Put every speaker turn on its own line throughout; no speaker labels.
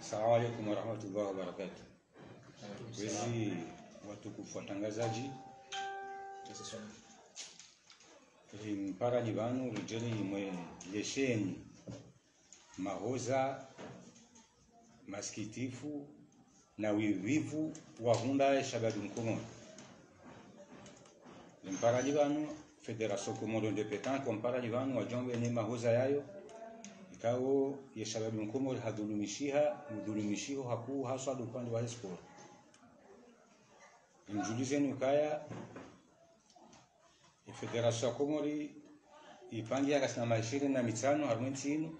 Assalamu alaikum warahmatullahi wabarakatu. Wezi watukufu watangazaji, rimparani vanu rijeri mwe lesheni mahoza masikitifu na wivivu wahunda shabadu mkomoni rimparani vanu federation comoro de petanque wamparani vanu wajombe ne mahoza yayo ikawo yeshababi mkomori hadhulumishiha mudhulumishiho hakuu haswa upande wa hesport imjulizeni ukaya ifederation ya komori ipangia kasina maishirini na mitano harumwe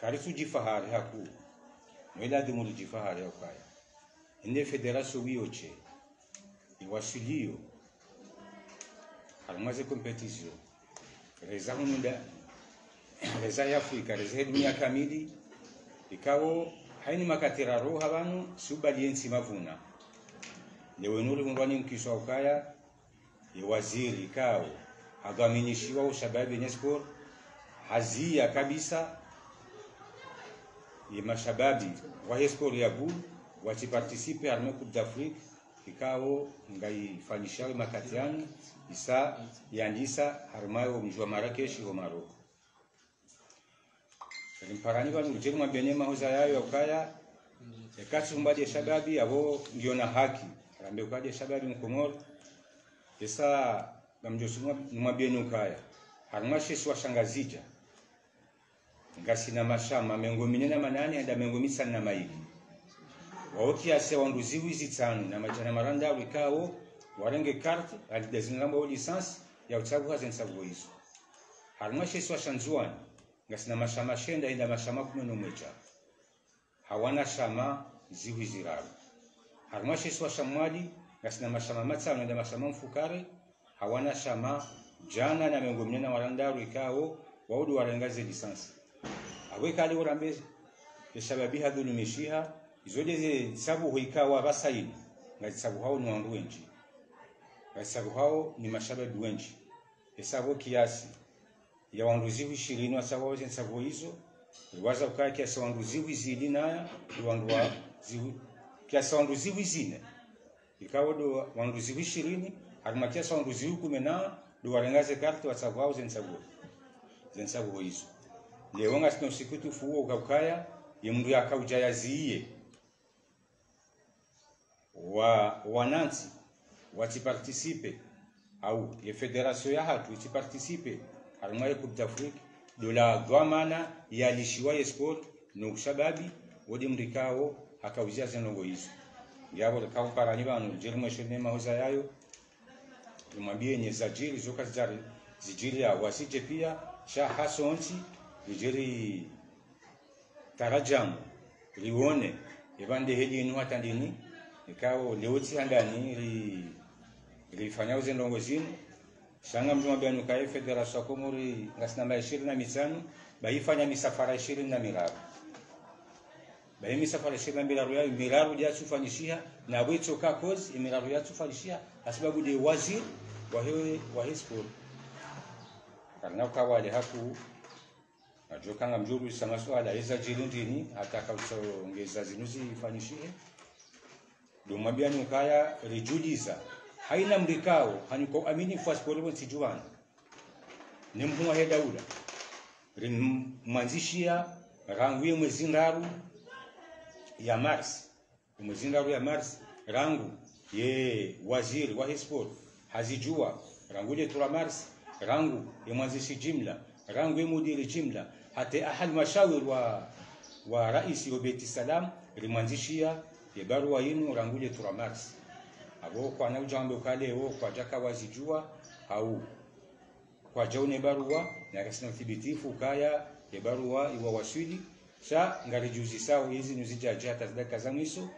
karisu jifahari hakuu mweladhimuri jifahari ya ukaya inde federation wiyoche iwasilio harumwaze competition reza hununda reza ya afrika reza dunia kamili ikawo haini makatira roha vanu siubaliensi mavuna. Lewenuli mundwani mkiswa ukaya yewaziri ikawo. Agaminishiwa ushababi nespor hazia kabisa. Ye mashababi. Wa hespor ya bul wachipartisipe arme coupe d'afrique ikawo ngaifanyishawe makatiani isa yandisa harumayo mji wa marakeshi wa maroko rimparani vanu kwa mabene mahoza yayo ekati humbaje shababi abo ndio na haki. Rambe ukaje shababi mkomoro esa bamjosu mwabene ukaya. Shangazija. Washangazija ngasina mashama mengo minena manane enda mengo misana na maili waoti ase wanduzi wizi tsanu. Na majana maranda wikawo warenge carte alidazingambo lisansi ya utsabu hazen sabu hizo harima shesu washanzuani ngasina mashama shenda inda mashama kumeno nomwecha hawana shama ziwi ziraru harima shesu washamwadi ngasina mashama matsano inda mashama mfukare. Hawana shama jana na mengo mnena warandaru ikawo waudu warengaze lisansi awekali urambe eshababi hadhulumishiha izode sabu huikawa basaini ngazisabu hao ni wandu wenji. Ngazisabu hao ni mashababi wenji. Hesabu kiasi. Ya wanduziwi ishirini wasawaoze sabu hizo waza ukaa kiasi wanduziwi zili naya wandu wa zivu kiasi wanduziwi zine ikawa do wanduziwi ishirini akuma kiasi wanduziwi kumi na do warengaze karti wasawaao zensabo zensabo hizo. Leo ngasino sikutu fuo ukakaya yemndu yakauja yaziye wa wananchi watipartisipe au ye federation ya hatu ichipartisipe harumwa coupe d'afrique de la dhamana yalishiwa ye sport no shababi wodi mrikao akauzia zenongo hizo yabo kao parani banu jeri mweshene mahoza yayo tumwambie nye zajiri zoka zijari zijiri ya wasije pia sha hasonti jeri tarajamu lione yabande hedi inu hatandini ikawo lewoti handani ri rifanya uzendongo zinu. Shanga mjuma benu kae federation ngasina ma ishirini na mitano baifanya misafara ishirini na miraru. Bayi misafara ishirini na miraru yayo miraru jachufanyishia na bwito ka kozi imiraru yachufanyishia asababu de wazir wahewe wahispor karna kawale haku najokanga mjuru samaswala eza jirindini hata kausongeza zinuzi ifanyishie domwambiani ukaya rijuliza haina mrikao haniko amini fasporibo nsijuwana nemhumwa he daula rimwanzishia rangu ye mwezi ndaru ya mars. Mwezi ndaru ya mars rangu ye waziri wa hisport. Hazijua rangu ile tura mars rangu ye mwanzishi jimla rangu ye mudiri jimla. Hata ahad mashawir wa wa rais Obeti Salam rimwanzishia ye barua yinu rangu ile tura mars abo kwa na ujambe ukale wo kwa jaka wazijua au kwa jaune barua na kasina thibitifu kaya ya barua iwa waswili. Sha ngari juzi sao hizi nuzija jata zadaka za mwiso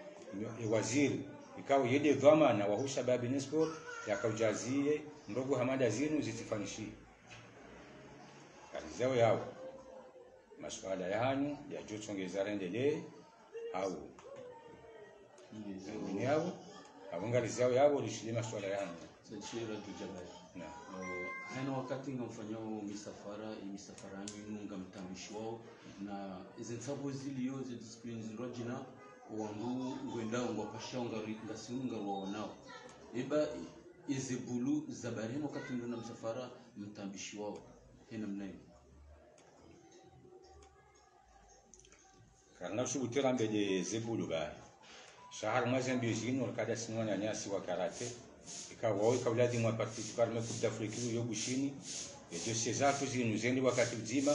waziri. Ikawa yede dhamana wahusha babi ya yakaujazie ndogo hamada zinu zitifanishi karizao yao. Masuala ya hanyu ya jutsongeza rendelee au ni yao abungalizi yao yabo lishile masuala yangu.
Sachira Jabari.
na.
Uh, haina wakati ngamfanyao misafara imisafara yanyu ngamtamishi wao. Na izi nsabo ziliyo zidisiplinzirwa jina wangu ngwenda ngwapasha ngasimu ngarwaonao eba izi bulu za barihemu wakati ndo na msafara mtambishi wao. Hena mnayo
karna subutira mbele zebulu ba shahar mazambi zino kada sinwana nyasi wa karate ikawa ikawladi mwa participar me coupe d'afrique yo bushini et de ces actes zinu zendi wakati mzima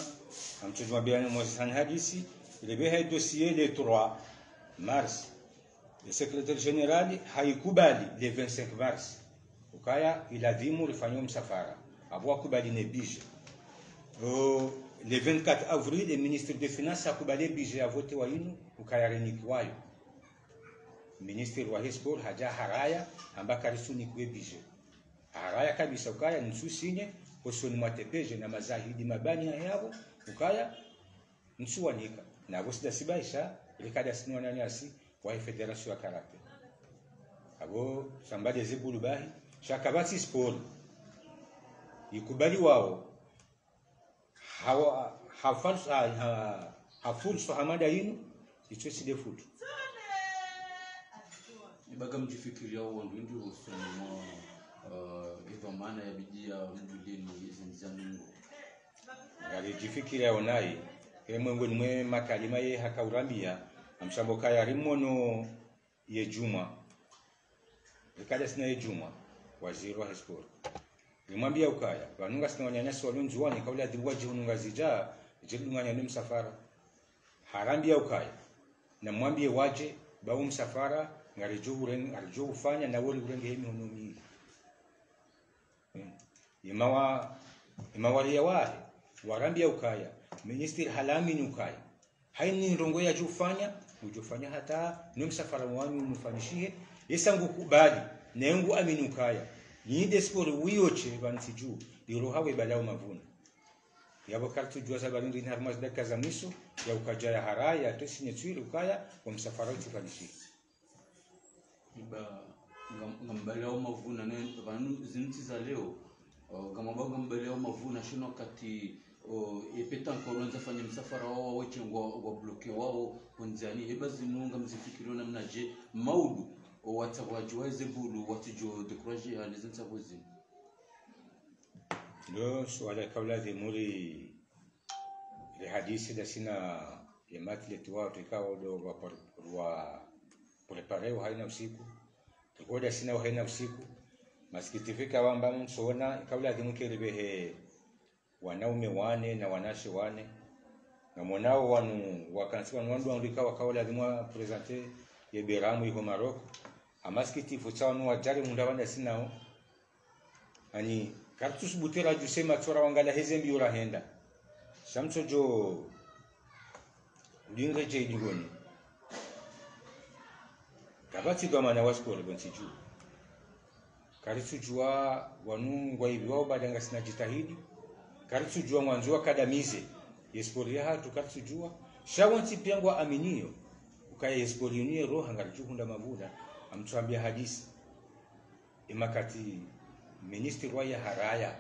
amtujwa biani mwasan hadisi ile beha dossier le 3 mars. Le secrétaire général haikubali le 25 mars. Ukaya iladhimu lifanywa msafara abwa kubali ne bije Uh, le 24 avril le ministre des finances akubali budget ya vote wa inu ukayarenikwayo ministre wa hespor haja haraya ambaka risunikiwe budget haraya kabisa ukaya nsusinye posoni mwatepeje na mazahidi mabani ya yabo ukaya nsuwanika nabo sidasibaisha ilikada asi wa federation ya karate. Abo sambade zibulu bahi shakabati sport. Ikubali wao hawa hafalsu ha, hafulsu hamada yinu icho side futu
ibaga mjifikiria wandu ndi rusoni mwa uh, iva maana ya bidii ya mjuleni zinza mungu
ngalijifikira onai emwengweni mwe makalima ye hakaurambia. Amshambo kaya rimono ye juma. Ikada sina ye juma waziri wa hespor limwambia ukaya vanunga sina wanyanyasi walionjuani kaula adhiriwa jihununga zija jiridunganya ni msafara. Harambia ukaya namwambie waje bau msafara ngarijuhuren arijuhufanya na wori urenge hemi hunumi imawa imawaria wahe warambia ukaya ministri halami ukaya. Haini ndongo ya jufanya ujufanya hata ni msafara wanyu unufanishie yesa ngukubali nengu amini ukaya. Ni despori wiyoche vansiju irohawe balao mavuna. Yabo kartu jua sabarundi ni harmas dakika za mwisho ya ukajaya haraya tosinye tswili ukaya wa msafara utufanishie
iba ngam- ngambaleao mavuna ne vanu zinti za leo uh, gamaba ngambaleao mavuna shino kati uh, epeta nkoronza fanya msafara wao waweche wa bloke wao ponzani eba zinunga mzifikirio namna je maudu watsawaji waezebulu watijo dekuraje hali zintsabo zinu
ndo swala kabla de muri le hadisi da sina ya matlet watu wa haina usiku. Tulikuwa sina haina usiku. Masikitifika wamba msona kabla de mukere behe wanaume wane na wanashe wane. Na mwanao wanu wakansi wanu wandu wandu ikawa kawala presente ye beramu iko Maroko. Fucha nu wajari munda wanda sinao. Ani kartus butera jusema chora wangala hezembi ura henda. Samso jo linga je digoni kabati kwa na wasko le banti ju karitu jua wanu hivi wao badanga sinajitahidi karitu jua mwanzo hatu karitu jua. Shawanti piangwa aminio. Ukaya yesporionie roha ngarichukunda mavuda amtuambia hadisi. Imakati ministri wa ya haraya.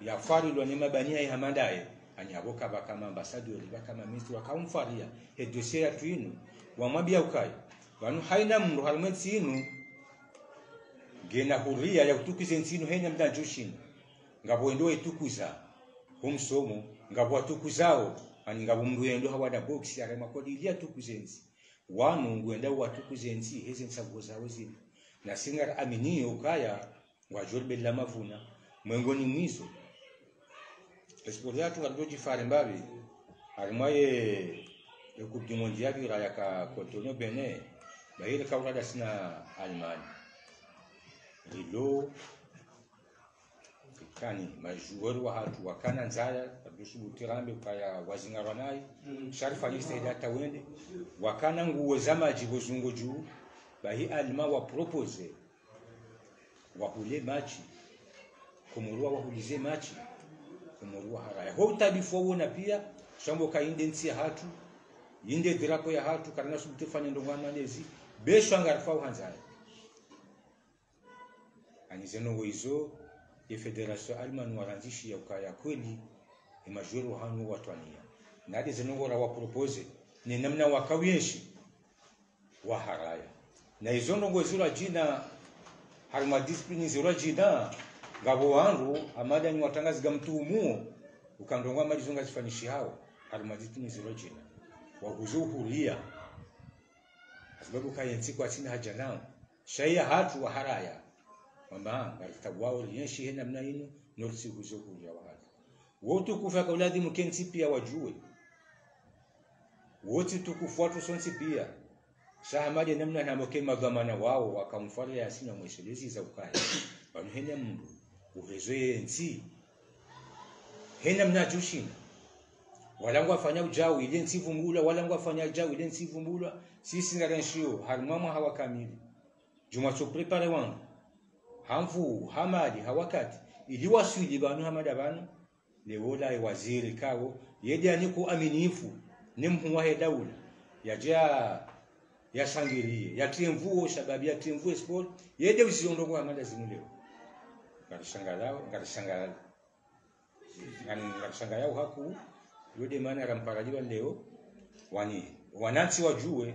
Ya farilwa ni mabania ya hamandaye anyaboka bakama ambasadori bakama ministri wakamfaria he dossier ya twinu wamwambia ukai wanu haina mndu halimwensi inu gena huria ya kutukiza nsinu henya mda jushini ngabo endo etukuza humsomo ngapo atukuzao ani ngapo mndu endo hawada box ya rema kodi ilia tukuzenzi wanu ngwenda watukuzenzi hezi nsago zili na singar aminio ukaya ngwajol bella mavuna. Mwengoni mwizo. Esport yatu ngarjoji fare mbabi harimwaye le coupe du monde yabira yaka cotonio bene bahire kawrada sina allemagne. Lilo kani majuweri wa hatu wakana nzaya abdusubutirambe wazinga wazingaranai sharifa yiste data wende. Wakana nguwe za maji zungo juu bahi alma wa propose wahule machi kumurua wahulize machi kumurua haraya. Ho utabifu wona pia shambo kainde nsi ya hatu yinde dirako ya hatu karana subute fanya ndongwana nezi besho angarfa uhanzai. Anizeno wezo ya federasyo alima waranzishi ya ukaya kweli imajuru hanu watwania. Nadi zinongora wa propose ni namna wakawiyeshi wa haraya. Na izo ndongo zira jina harima discipline zira jina ngabo wangu amada ni watangazi gamtu mtuumuo ukandongwa mali zifanishi hao harima discipline zira jina. Wahuzu huria sababu kaya nsiku atina haja nao. Shaya hatu wa haraya. Kwamba ngalitawao yenshi hena mna inu norsi huzo huria wa hatu. Wote kufa kauladi mkensi pia wajue. Wote tukufu watu sonsi pia. Shahamadi namna namoke madhamana wao wakamfara yasina mweshelezi za ukaya banu hena mndu uhezoe nsi hena mna jushina walangu afanya ujao ile nsi walangwa afanya ujao ile nsi vumbula sisi ngarenshio harimama hawakamili prepare wangu. Hamfu hamadi hawakati. Ili waswili banu hamada banu. Lewola waziri kawo yedi aniku aminifu ni mhuwahe daula. Yaja yashangirie yatimvuo shababi yatimvuo sport yede usiondoko amanda zimuleo ngarishangalao ngarishangalao ngani ngarishangalao haku yode maana ramparajiwa leo. Wani wananchi wajue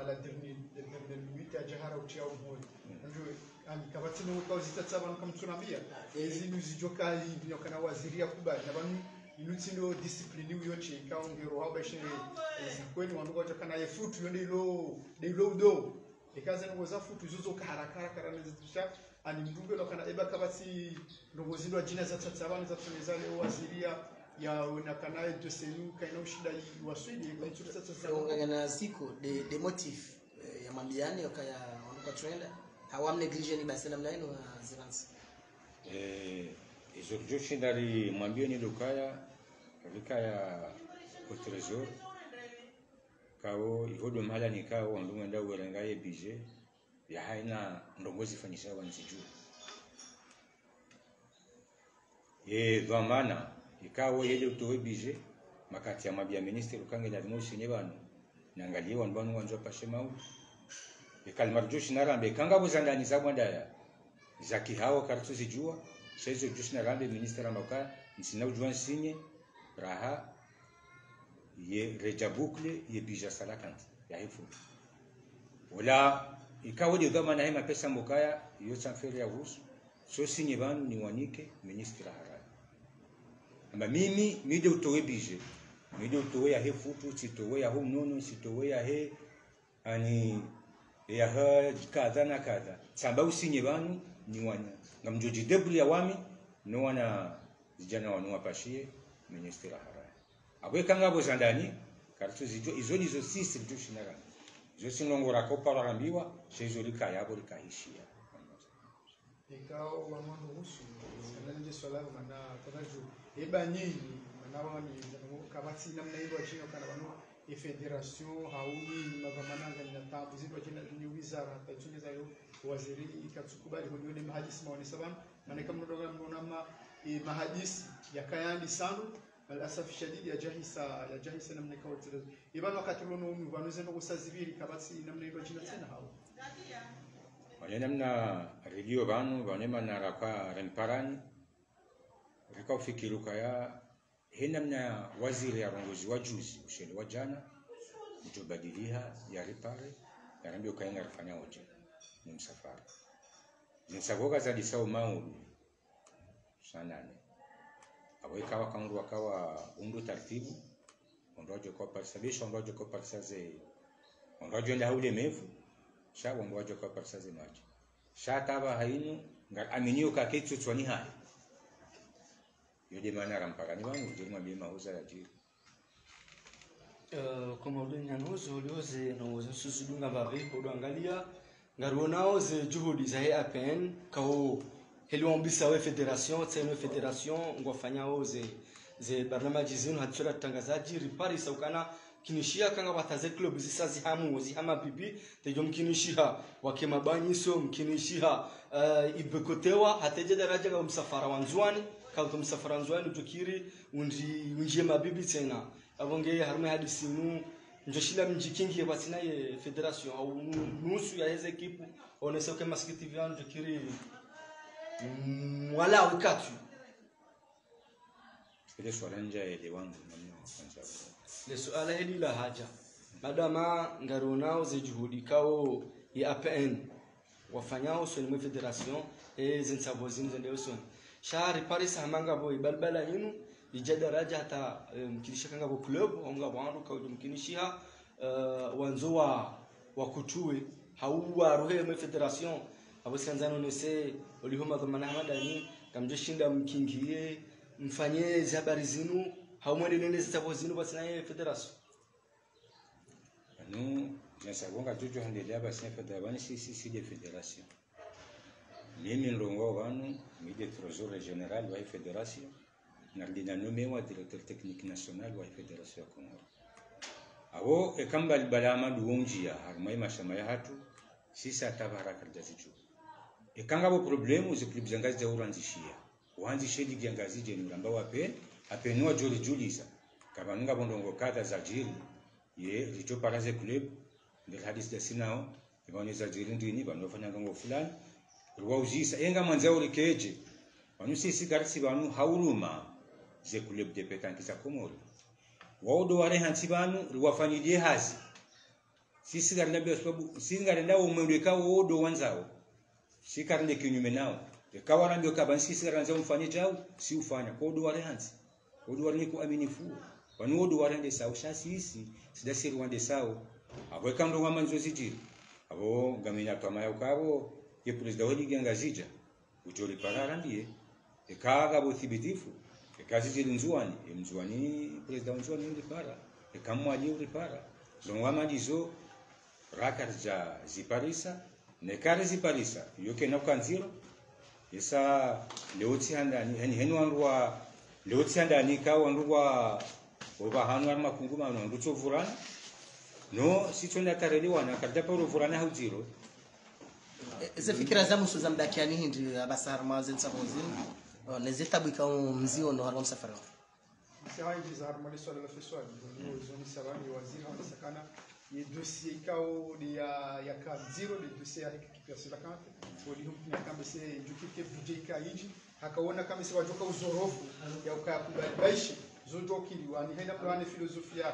ala dirni dirni wita jahara utia umhoni ndio kwa zitata bana kamtunambia ezi nuzijoka hivi kana waziri kuba na banu inutsindo discipline uyo chika ongero haba shine kweni wandu kwa kana yefutu yo lo de lo do ikaze ngoza futu zuzo kaharakara karane zitisha ani mdumbe no kana eba kabati ndongozindwa jina za tsatsabani za tunezale waziria ya na kana de senu kaina ushida waswidi kwa mtu tsatsa
ungangana siku de, de motif eh, ya mambiani okaya wanuka trenda hawa neglige ni basi namna ino ziransi
eh izo shindari mwambie ni lukaya likaya au trésor kao ihodo mala ni kao ndunga nda uwerenga ye bije ya haina ndongozi fanyisha wanziju ye dhamana ikawo utowe bije makati ya mabia minister ukange lazima usinye banu. Nangalie wanu banu wanzo pashe mau ikalmar joshi narambe kanga buzandani za mwandaya za kihawa kartu zijua sezo joshi narambe minister amaka nsina ujua nsinye raha ye reja bukle ye bija salakant ya hifu. Wala ikawo de dhamana hema pesa mbokaya yo sanfere ya rusu so sinye banu ni wanike minister haraya ama mimi nije utowe bije. Nije utowe ya he futu sitowe ya nono sitowe ya he ani ya ha kadha na kadha. Samba usinye banu ni wanya ngamjoji debuli ya wami no wana vijana wanu wapashie ministre haraya. Kanga bozandani kartu zijo izo nizo sisi mtu shinara zo sinongora ko pararambiwa shezo likayabo likahishia
ikao wamwandu husu sananje swala mana konajo eba nyinyi mana wani kabati namna hiyo chino kana wanu e federation hauni magamananga ni tambu zipo chini ni wizara tachungiza yo waziri ikatukubali hodione mahadisi maoni saban maana kama ndoga mbona ma e mahadisi yakayandi sanu alasaf shadidi ya jahisa ya jahisa namna ikawa tira ibano wakati lono umi vanuze ndo kusazibiri kabati namna hiyo china tena hao.
Wale redio banu banema na raka remparani rika henamna waziri ya rongozi wa juzi ushele wa jana mtobadiliha ya ripare yarambi ukaenga rifanya oje ni msafara. Zinsagoga za disao maulu sanane. Abo ikawa kangu wakawa undu taratibu ondoaje kwa parisabisha ondoaje kwa parisaze ondoaje enda haule mefu sha ondoaje kwa parisaze maji. Sha taba hainu ngar aminio ka ni tswani yode mana rampagani wangu jirma bima huza ya jiri
Eh, kama na ulioze nawoze susudunga babe udangalia ngaruonao ze juhudi za apen kao heliwambisa we federation tseno federation ngwafanya oze ze barnamaji zinu hatsura tangazaji ripari saukana kinishia kanga wataze club zisazi hamu zihama bibi tejo mkinishia wake mabanyiso mkinishia uh, ibekotewa hateje daraja ga msafara wanzwani kauto msafara wanzwani tukiri undi unjie mabibi tena. Avonge harume hadi sinu njoshila mjikingi kwa sina ye federation au nusu ya hizo ekipu onese kwa maskiti vyanu tukiri mm, wala wikatu
ile swala nje ya wangu namna kwanza.
Ile swala hili la haja. Madama ngaronao zijuhudi kao ya APN wafanyao sio ni federation e zinsabo zinu zendeo shari paris hamanga bo ibalbala yinu. Ijada raja hata eh, mkinisha kanga bo club onga bwandu ka mkinishiha uh, wanzo wa wakutue hauwa rohe me federation. Abo sanzano nese olihoma dhamana hamadani kamjeshinda mkingie mfanye habari zinu. Haumwendelene zitabo zinu basi naye federation.
Nous nasabonga tutu handelea basi federation sisi si de federation mimi Longo wanu mide trésor général wa federation na lina nommé wa directeur technique national wa federation ya Komoro awo ekamba libalama duonjia harumai mashama ya hatu sisa atabara karda zichu. Ekanga bo problemu ze club zangazi za uranzishia. Uanzishe ligi yangazi je nuramba wape apenua joli julisa. Kabanunga bondongo kata za jiri. Ye richo paraze ndel hadis da sinao ibone za jiri ndini banofanya ngongo fulani ruwa uzisa. Enga manzao rikeje banu sisi garisi wanu hauluma ze club de petanque za Komoro waudo wale hansi banu ruwafanyilie hazi. Sisi garinda bia sababu sisi garina umwende ka wodo wanzao. Si karinde kinyume nao. Ikawa nambio kaba sisi garanza mfanye jao si ufanya. Kwa wodo wale hansi. Wodo wale ni kuaminifu. Wanu wodo wale nde sawa sha sisi sidasiri wande sawa abo kando wa manzo zijiri. Abo gamina kama mayo ukabo ye president wali ganga zija ujoli parara ndiye ekaga nzuani ndi para ikamwali uri para longwa malizo rakar za ziparisa nekare ziparisa yoke na kanziro esa leotsi handani hani wanruwa leotsi handani ka wanruwa oba hanu arma kunguma no ndutso vurana. No sitsonda tareliwa na
ze fikira za mdakiani hindi abasar ma zen sabo zin neze tabu ikao mzio no harwa msafara
sihaingi za harmoni swala la fiswali ndio zoni sabani waziri wa sakana ye dossier ikao de ya ya ka zero de dossier ya hiki ya sila kante wali hum ya kama se jukike budget ka yiji hakaona kama se wajoka uzorofu ya ukakubali baishi zojokili wani haina mwana filosofia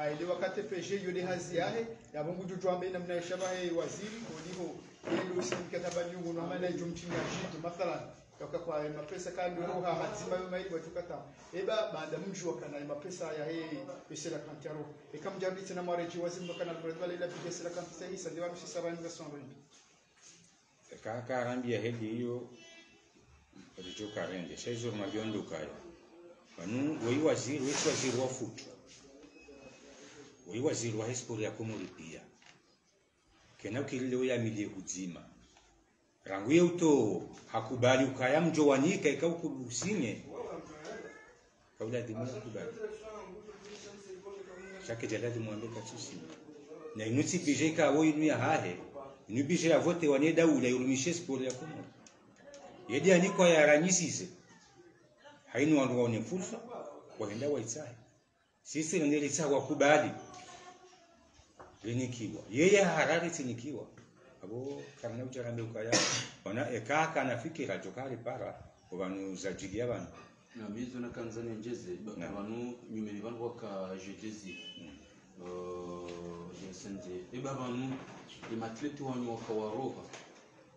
haelewa wakati PG yule hazi yahe yabongu juju ambe namna he waziri waliho yendo usimkataba nyungu no maana jumchinga jitu mathalan toka kwa mapesa kandi roha hazima yo maili watukata. Eba baada mju wakana mapesa ya hii pesela kantaro ikamjari tena mareji wazimu kana bradwala ila pesela kantisa hii sadi wamshi sabani za songo
kaka ya hedi hiyo richo karende shaizo mabiondo kaya wanu wei waziri wesi waziri wa futu waziri wa history ya komori pia kena ukilile wei kudzima rangu yeuto hakubali ukaya mjo wanika ukubusine kaula dimu chake jaladi mwambe katusi na inuti bije ikawo inu ya hahe. Inu bije ya vote wanye daula yurumishe sport ya komori yedi aniko ya ranyisize. Hainu wandu waone fursa waenda waitsahe sisi litsa wakubali linikiwa yeye harari sinikiwa. Abo karna ujarambe ukaya. Wana ekaka nafikira tokali para obanu zajigia bana
na mizo na kanzania njeze ba-
Na.
banu nyumeni vanhu waka jedezi uh, iba eba banu imatleti wanyu wakawaroha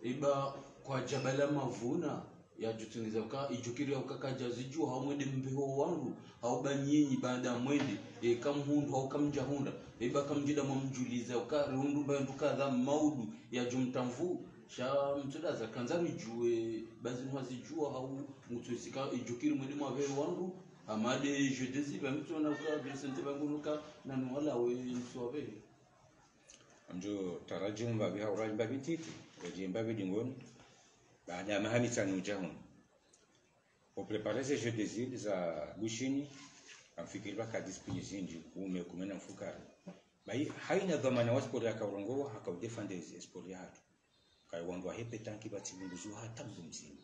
eba kwa jabala mavuna yajutungiza uka ijukiri ukakaja zijua haumwende mbeho wangu haubanyinyi baada ya mwende e, kamhundu haukamjahunda eba kamjida mwamjuliza uka rundu mbandu kadha maudu ya jumtamvu sha mtsudaza kanzani jue bazi nhwazijua hau mutsusika ijukiri mwende mwavehe wangu. Amade jedezi vamitsona uka vesente vangunuka nanuwalawe msuwavehe
amjo tarajum babi hauraj babi bititi wajim babi dingoni baada ya mahani tanu jahun au préparer ces jeux des îles za Gushini, amfikiri baka disipline zinji kuume kumena mfukara bai haina dhamana wa sport ya kaurongoa hakaudefende sport ya hatu kai wandu hepe tanki batibunguzu hata mzima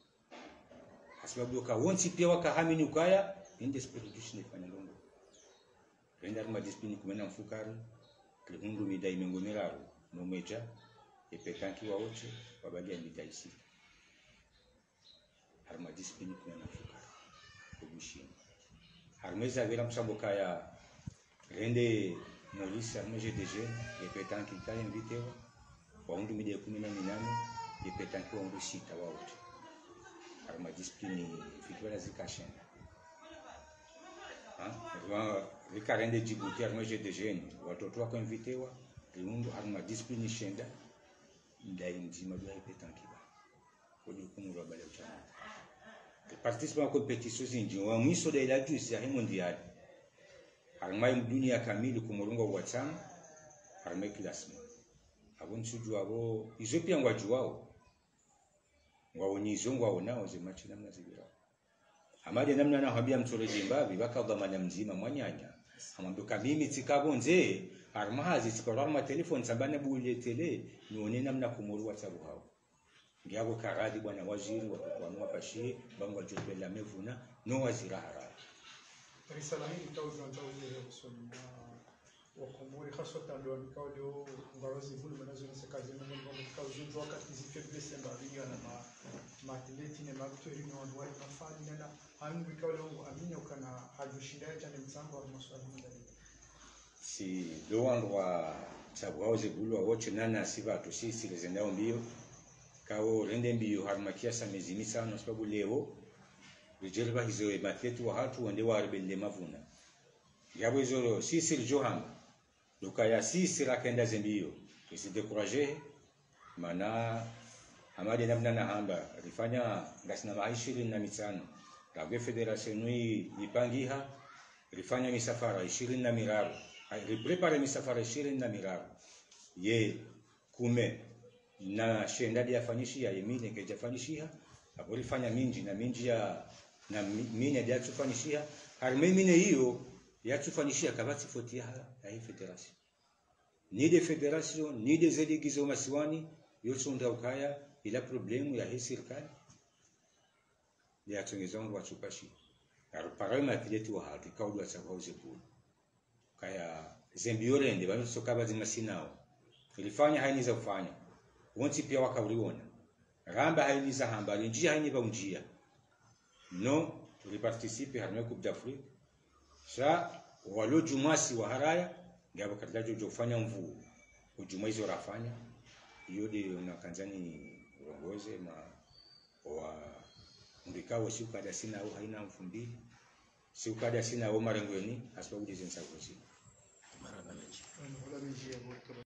sababu ka wonsi pia wakahamini ukaya inde sport dushine fanya longo. Renda ruma disipline kumena mfukara kilihundu midai epe tanki wa wote wabalia midai sita harma disipline kumena mfukara kubushini harmeza vira msambo kaya rende Maurice harma GDG hepe tanki kaya invitewa waundu midai kumi na minane hepe tanki waundu sita wa wote harma disipline fikiwa zikashenda vikarende Djibouti harma GDG ni watoto wako invitewa riundu harma disipline shenda ndai mzima dwa hepe tanki ba kodi kumulwa bale uchana participa en compétition zinji wa mwiso da ila juisi ya mondial harma dunia kamili kumurunga watano harma classement. Abo nsuju abo izo pia ngwajuwao ngwawonizo ngwawonao zimachi namna zibira. Amade namna na habia mtore jimbabi bakadhamana mzima mwanyanya. Amwambia kamimi tikabo nze harma hazi tikararma telefone sabana bule tele nione namna kumuru watabu hao ngiabo karadi bwana waziri watakuanua pashie bangu ajopela mevuna no waziri harara
risala hii ikauzwa ya kusoma wakomori haswata ndo nikao leo ngawazi vulu manazo nise kazi ngo nikao wakati zifye Desemba vinga na ma matleti ne mabtori na ndo wali mafani na ikao leo amini ukana hajushinda cha ni mtsango wa maswali ndani
si lowandu wa sabu hao zebulwa woche nana sivatu sisi lezendao mbio kawo rende mbio harma kiasa miezi mitano sababu leo rijelba hizo matletu wa hatu wande warbele mavuna. Yabo hizo sisi lijohamba lukaya sisi rakenda zembio tusidekuraje mana hamadi namna na hamba rifanya ngasina ma ishirini na mitano ragwe federation nui ipangiha rifanya misafara ishirini na miraru. Riprepare misafara ishirini na miraru. Ye kume na shendadi yafanyishia yemini kejafanyishia abo rifanya minji na minji ya na mi- mine yatufanyishia harme mine hiyo yatufanyishia kabati foti ya ya hii federation ni de federation ni de zeligizo masiwani yosonda ukaya ila problemu ya hii serikali yatongezangu watupashi aruparayo matileti wa hatu kaudwa sakauze kulu. Kaya zembiorende vanosoka vazima masinao ilifanya haini za kufanya wonsi pia wakauliona. Ramba haini za hamba njia haini ba unjia. No tulipartisipe coupe d'afrique sa walo jumasi wa haraya ngabo katika jojo kufanya mvuu ujuma rafanya hiyo de unakanzani urongoze ma wa ndikawo siukada sina au haina mfumbili siukada sina au marengweni asibabu dizensa kuzi
mara na
njia